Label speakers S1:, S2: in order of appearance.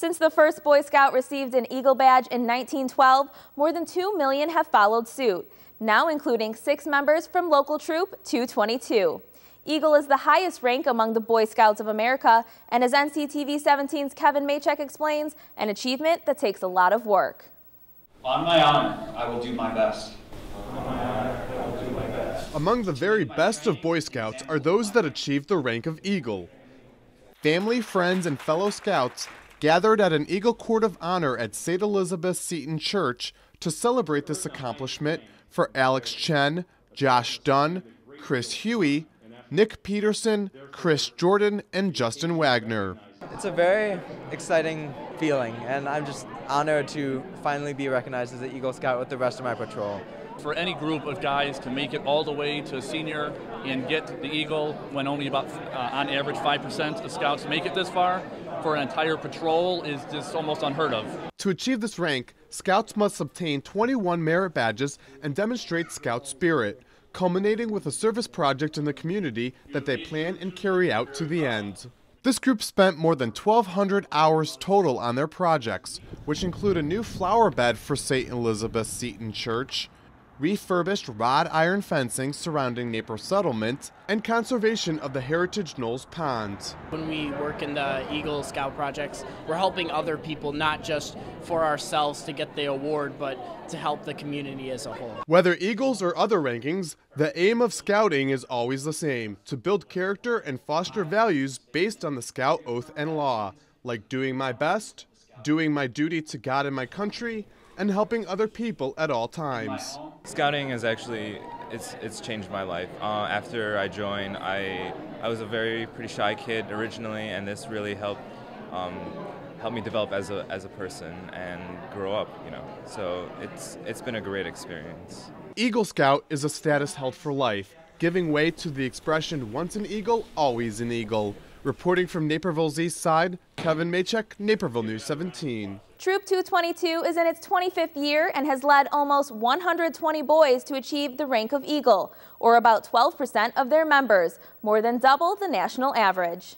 S1: Since the first Boy Scout received an Eagle Badge in 1912, more than 2 million have followed suit, now including six members from local troop 222. Eagle is the highest rank among the Boy Scouts of America, and as NCTV 17's Kevin Maychek explains, an achievement that takes a lot of work.
S2: On my honor, I will do my best.
S3: Among the very best of Boy Scouts are those that achieve the rank of Eagle. Family, friends, and fellow Scouts gathered at an Eagle Court of Honor at St. Elizabeth Seton Church to celebrate this accomplishment for Alex Chen, Josh Dunn, Chris Huey, Nick Peterson, Chris Jordan, and Justin Wagner.
S4: It's a very exciting feeling, and I'm just honored to finally be recognized as an Eagle Scout with the rest of my patrol.
S5: For any group of guys to make it all the way to senior and get the Eagle when only about, uh, on average, 5% of scouts make it this far, for an entire patrol is just almost unheard of.
S3: To achieve this rank, scouts must obtain 21 merit badges and demonstrate scout spirit, culminating with a service project in the community that they plan and carry out to the end. This group spent more than 1,200 hours total on their projects, which include a new flower bed for St. Elizabeth Seton Church, refurbished wrought iron fencing surrounding Naper Settlement, and conservation of the Heritage Knolls Pond.
S6: When we work in the Eagle Scout projects, we're helping other people, not just for ourselves to get the award, but to help the community as a whole.
S3: Whether Eagles or other rankings, the aim of scouting is always the same to build character and foster values based on the Scout oath and law, like doing my best, doing my duty to God and my country, and helping other people at all times.
S7: Scouting has actually it's it's changed my life. Uh, after I joined, I I was a very pretty shy kid originally, and this really helped um, help me develop as a as a person and grow up. You know, so it's it's been a great experience.
S3: Eagle Scout is a status held for life, giving way to the expression "once an eagle, always an eagle." Reporting from Naperville's east side, Kevin Maychek, Naperville News 17.
S1: Troop 222 is in its 25th year and has led almost 120 boys to achieve the rank of Eagle, or about 12% of their members, more than double the national average.